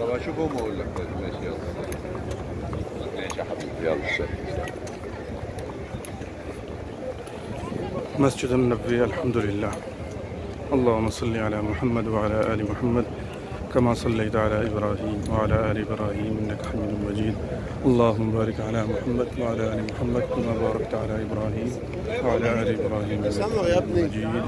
طب اشوفهم واقول لك؟ طيب، ماشي يلا. ماشي يا حبيبي. يلا مسجد النبي الحمد لله. اللهم صل على محمد وعلى آل محمد كما صليت على إبراهيم وعلى آل إبراهيم إنك حميد مجيد. اللهم بارك على محمد وعلى آل محمد كما باركت على إبراهيم وعلى آل إبراهيم إنك حميد مجيد.